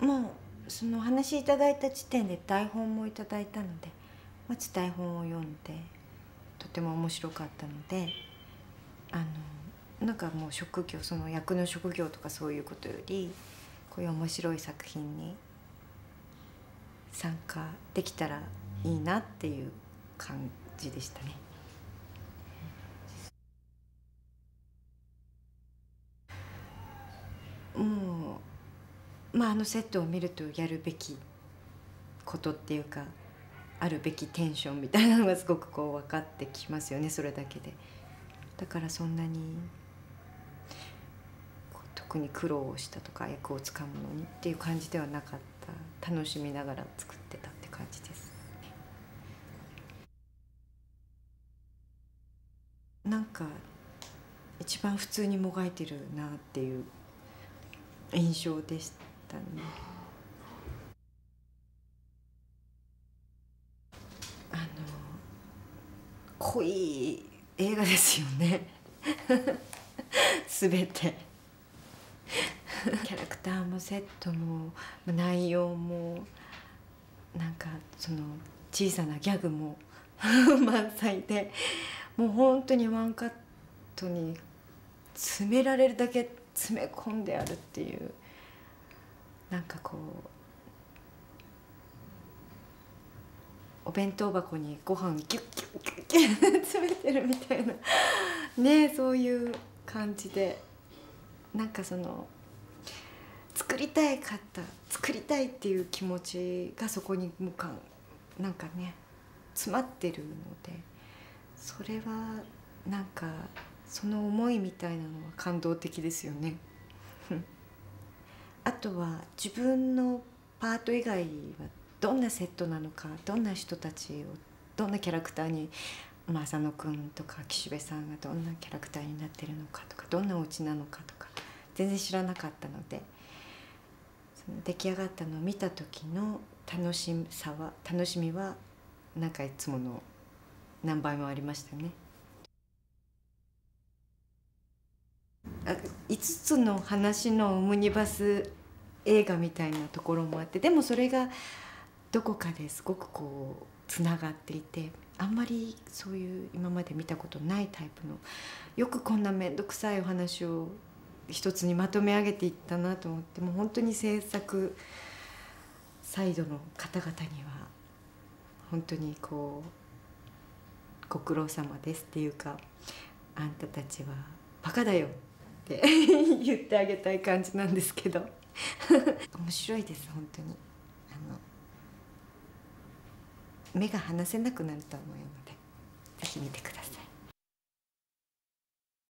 もうそのお話いただいた時点で台本もいただいたのでまず台本を読んでとても面白かったのであのなんかもう職業その役の職業とかそういうことよりこういう面白い作品に参加できたらいいなっていう感じでしたね。もうまああのセットを見るとやるべきことっていうかあるべきテンションみたいなのがすごくこう分かってきますよねそれだけで。だからそんなに特に苦労をしたとか役をつかむのにっていう感じではなかった楽しみながら作ってたって感じです。なんか一番普通にもがいてるなっていう印象でしたね。あの濃い映画ですよね。全て。キャラクターもセットも内容もなんかその小さなギャグも 満載でもう本当にワンカットに詰められるだけ詰め込んであるっていう。なんかこうお弁当箱にご飯ギュッギュッギュッギュッ詰めてるみたいなねそういう感じでなんかその作りたいかった作りたいっていう気持ちがそこに向かうなんかね詰まってるのでそれはなんかその思いみたいなのは感動的ですよね。あとは自分のパート以外はどんなセットなのかどんな人たちをどんなキャラクターに浅野君とか岸辺さんがどんなキャラクターになってるのかとかどんなお家なのかとか全然知らなかったのでその出来上がったのを見た時の楽しさは楽しみはなんかいつもの何倍もありましたね。あ5つの話のオムニバス映画みたいなところもあってでもそれがどこかですごくこうつながっていてあんまりそういう今まで見たことないタイプのよくこんな面倒くさいお話を一つにまとめ上げていったなと思ってもう本当に制作サイドの方々には本当にこうご苦労様ですっていうかあんたたちはバカだよって 言ってあげたい感じなんですけど。面白いです本当に。あの目が離せなくなると思うので是非見てください。